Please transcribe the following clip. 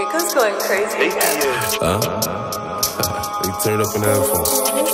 Rico's going crazy again. Uh, they turned up in the headphones.